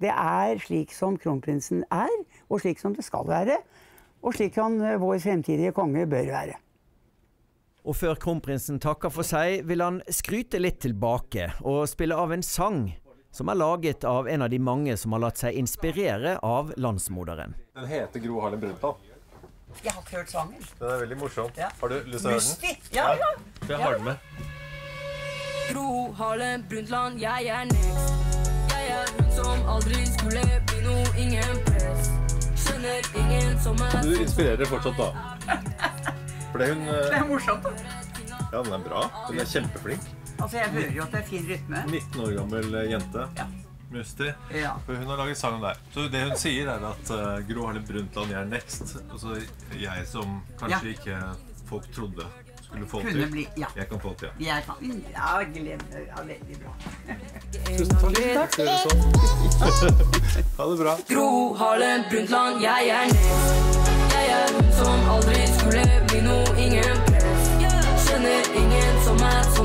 Det er slik som kronprinsen er, og slik som det skal være. Og slik han eh, vår fremtidige konge bør være. Og før kronprinsen takker for seg, vil han skryte litt tilbake og spille av en sang som er laget av en av de mange som har latt seg inspirere av landsmoderen. Den heter Gro Harlem Brundtland. Jeg har ikke hørt sangen. Den er veldig morsom. Ja. Har du lyst til å høre den? Lystig! Ja, ja. Jeg har den med. Gro Harlem Brundtland, jeg er next. Jeg er hun som er Du inspirerer fortsatt, da. For det hun Det eh, er morsomt. Ja, den er bra. Hun er kjempeflink. Altså, Jeg hører jo at det er fin rytme. 19 år gammel eh, jente. Ja. Musti. Ja. For hun har laget sangen der. Så det hun sier, er at uh, Gro Harlem Brundtland, jeg er next. Altså jeg som kanskje ikke folk trodde skulle få Kunne til. bli Ja. Jeg kan få til. Ja, Jeg kan Ja, glemmer. Ja, veldig bra. Tusen takk. Ha det bra. Gro Harlem Brundtland, jeg er ned. Jeg er hun som aldri skulle bli noe, ingen press. Kjenner ingen som er så